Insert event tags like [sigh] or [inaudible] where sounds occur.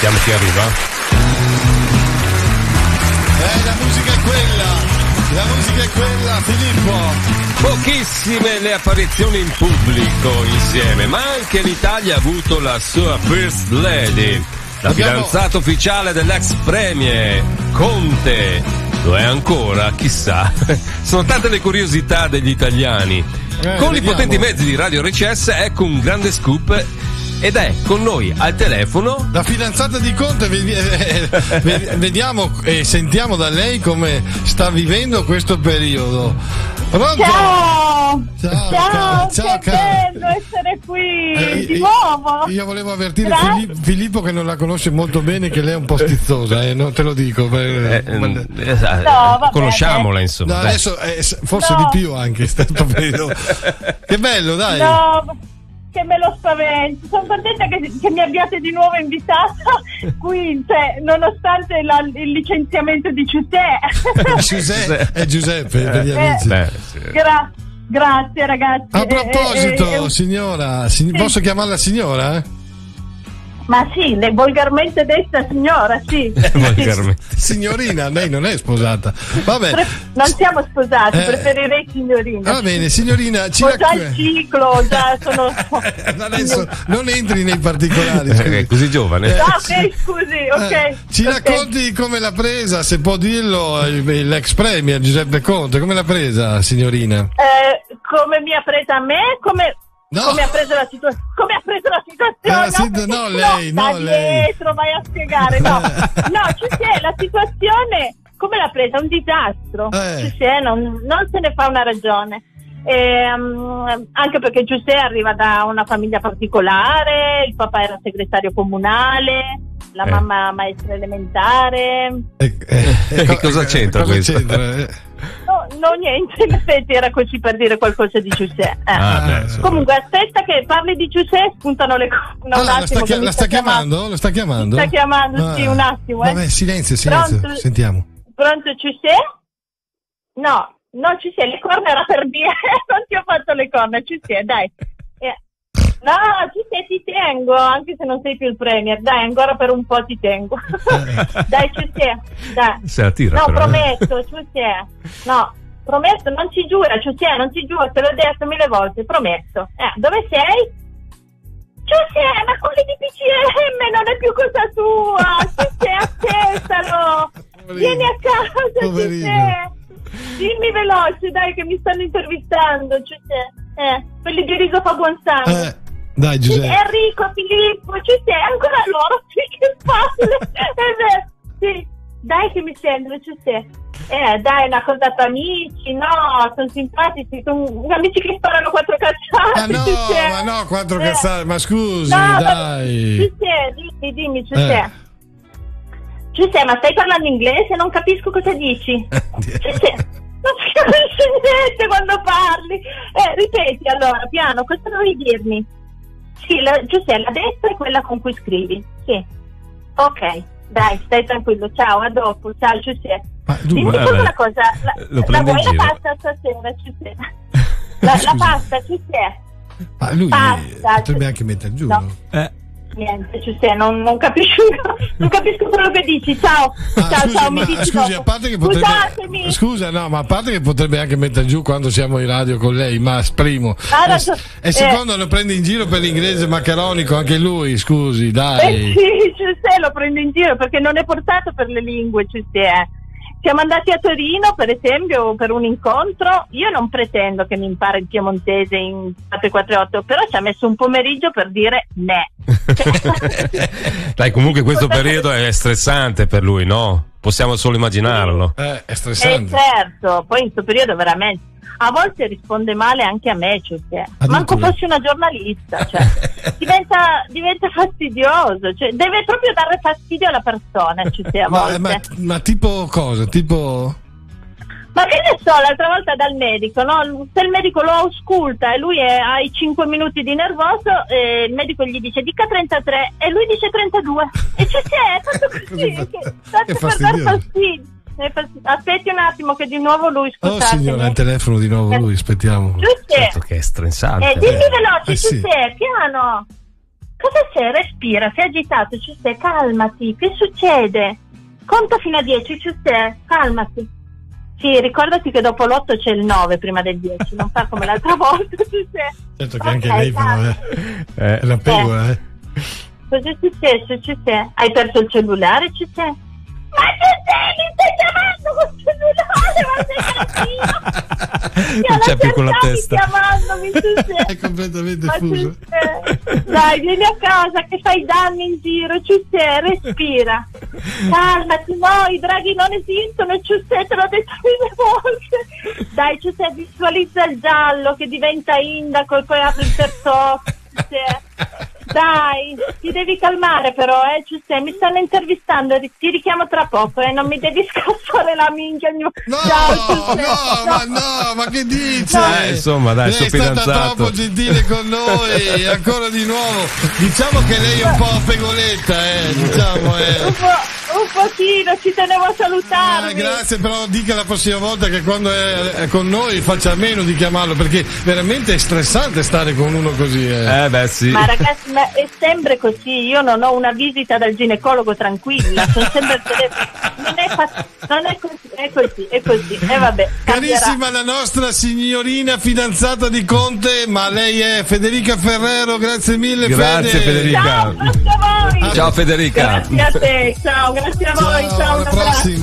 Sentiamo chi arriva. Eh, la musica è quella. La musica è quella, Filippo. Pochissime le apparizioni in pubblico insieme, ma anche l'Italia ha avuto la sua First Lady. La fidanzata ufficiale dell'ex premier, Conte. Lo è ancora? Chissà. [laughs] Sono tante le curiosità degli italiani. Eh, con i vediamo. potenti mezzi di Radio RCS ecco un grande scoop ed è con noi al telefono La fidanzata di Conte, eh, eh, ve- [laughs] vediamo e sentiamo da lei come sta vivendo questo periodo. Pronto? Ciao! Ciao, Ciao, ciao, che cara. bello essere qui Eh, di io- nuovo! Io volevo avvertire Grazie. Fili- Filippo che non la conosce molto bene che lei è un po' stizzosa, eh, non te lo dico. per- Eh, ma- eh, eh, vabbè, conosciamola insomma. No, adesso eh, forse No. di più anche in questo periodo. Che bello, dai. No, che me lo spavento! Sono contenta che, che mi abbiate di nuovo invitata [laughs] qui, cioè, nonostante la- il licenziamento di Giuseppe. [laughs] Giuseppe, è Giuseppe per gli Eh, amici. Beh, sì. Gra- grazie ragazzi. A Eh, proposito, eh, eh, signora, si- Sì. posso chiamarla signora? Eh? ma sì, le volgarmente detta signora, sì. [laughs] Volgarmente. [laughs] Signorina, lei non è sposata. Vabbè. Pre- non siamo sposati, Eh, preferirei signorina. Va bene, signorina, ci Ho già il ciclo, già sono... [laughs] Adesso non entri nei particolari. Eh, scusi. così giovane. Ah, ok, scusi, ok. Eh, ci ok. racconti come l'ha presa, se può dirlo, il- l'ex premier Giuseppe Conte, come l'ha presa, signorina? Eh, come mi ha presa a me? Come, No. come ha preso la situazione? Come ha preso la situazione? Eh, la sit- no, lei, no, lei. dietro, vai a spiegare. No, [laughs] no, ci sei, la situazione come l'ha presa? Un disastro. Eh. Ci sei, non, non se ne fa una ragione. Ehm, anche perché Giuseppe arriva da una famiglia particolare, il papà era segretario comunale, la Eh. mamma maestra elementare. Eh, eh, E cosa c'entra cosa questo? c'entra? [laughs] No, niente, in effetti era così per dire qualcosa di Giuseppe. Eh. Ah, Ah. Comunque, aspetta che parli di Giuseppe, spuntano le cose. No, un allora, la attimo, sta, chi- la sta chiamando? La sta chiamando? Mi sta chiamando, sì, un attimo, eh. Vabbè, silenzio, silenzio, Pronto? sentiamo. Pronto Giuseppe? No, non ci sei, le corna era per dire, [laughs] non ti ho fatto le corna, ci sei, dai. Eh, No, ci sei, ti tengo, anche se non sei più il premier, dai, ancora per un po' ti tengo. [laughs] dai, ci sei, dai. Se la tira No, però. eh. prometto, ci sei. No, prometto, non ci giura, ci sei, non ci giura, te l'ho detto mille volte, prometto. Eh, dove sei? Ci sei, ma quelli di PCM non è più cosa tua, aspettalo. [laughs] Poverino. Vieni a casa, sei. Dimmi veloce, dai, che mi stanno intervistando, ci sei. Eh, quelli di riso fa buon sangue. Eh, dai Giuseppe. Enrico, Filippo, ci sei ancora loro? Che palle! [laughs] È vero, sì, dai che mi sento, ci sei. Eh, dai, una cosa tra amici, no, sono simpatici, sono amici che sparano quattro cazzate. no, ci sei. ma no, quattro Eh. cazzate, ma scusi, No, ma- dai. Sei, dimmi, dimmi, ci Eh. sei, ma stai parlando inglese? Non capisco cosa dici. [laughs] Ci sei. Non si capisce niente quando parli. Eh, ripeti allora, piano, cosa dovevi dirmi? Sì, la, Giuseppe, la destra è quella con cui scrivi. Sì. Ok, dai, stai tranquillo. Ciao, a dopo. Ciao, Giuseppe. Ma Dimmi dunque, solo vabbè. una cosa. La, Lo la vuoi la pasta stasera, Giuseppe? La, la [laughs] pasta, Giuseppe? ma lui Basta. potrebbe anche mettere giù. No? Eh, Niente, Giuseppe, non, non capisco, non capisco quello che dici. Ciao, Ah, ciao, scusi, ciao, mi dici scusi, dopo. a parte che potrebbe. Scusatemi. Scusa, no, ma a parte che potrebbe anche mettere giù quando siamo in radio con lei, ma primo. Ha E, ragione. e secondo lo prende in giro per l'inglese maccheronico anche lui, scusi, Eh dai. sì, Giuseppe lo prendo in giro perché non è portato per le lingue, Giuseppe. Siamo andati a Torino, per esempio, per un incontro. Io non pretendo che mi impari il piemontese in 448, però ci ha messo un pomeriggio per dire ne. [laughs] Dai, comunque questo periodo è stressante per lui, no? Possiamo solo immaginarlo. Eh, è Eh stressante. certo, poi in questo periodo veramente. A volte risponde male anche a me. Addirittura. Manco fossi una giornalista, cioè. [laughs] diventa, diventa fastidioso, cioè, deve proprio dare fastidio alla persona, a Ma, volte. ma- ma tipo cosa? Tipo. Ma che ne so, l'altra volta dal medico, no? Se il medico lo ausculta e lui è, ha i 5 minuti di nervoso, eh, il medico gli dice dica 33 e lui dice 32. E c'è, è [laughs] fatto così, che, è per dar fastidio. Aspetti un attimo che di nuovo lui, Oh scusate. signora, il telefono di nuovo lui, aspettiamo. Giuseppe, Certo che è stressante. eh, dimmi veloce, Eh, sì. Giuseppe, piano. Cosa c'è? Respira, sei agitato, ci sei, calmati, che succede? Conta fino a 10, ci sei, calmati. Sì, ricordati che dopo l'8 c'è il 9 prima del 10, non fa come l'altra [laughs] volta, sei. Certo che Ok, anche lei è, è la pecora, eh. Cosa è successo, ci sei? Hai perso il cellulare, ci sei? Ma ci sei, mi stai chiamando col cellulare, ma sei cattivo! [laughs] Non c'è più con la testa. chiamandomi, [laughs] ci sei? È completamente Ma fuso. Dai, vieni a casa che fai danni in giro, ci sei, respira. Calmati, no, i draghi non esistono, ci sei, te l'ho detto mille volte. Dai, ci sei, visualizza il giallo che diventa indaco e poi apre il terzo occhio. Dai, ti devi calmare però, eh, sei, mi stanno intervistando, ti richiamo tra poco, eh, non mi devi [laughs] scassare la minchia. mio- No, Ciao, Giuseppe. no, ma no, ma che dice? Eh, insomma, dai, lei è stata troppo gentile con noi, e [laughs] ancora di nuovo. Diciamo che lei è un po' pegoletta, eh, diciamo, eh. Un pochino, ci tenevo a Ah, salutarvi. grazie, però dica la prossima volta che quando è, è con noi faccia a meno di chiamarlo perché veramente è stressante stare con uno così. Eh. Eh beh sì. Ma ragazzi, ma è sempre così, io non ho una visita dal ginecologo tranquilla, sono sempre al telefono. [laughs] Non è, fa- non è così, è così, è così. E vabbè, cambierà. Carissima la nostra signorina fidanzata di Conte, ma lei è Federica Ferrero, grazie mille Grazie, Fede. Federica. Ciao, grazie a voi. Ciao Federica. Grazie a te, ciao, grazie a voi, Ciao, ciao, un alla prossima.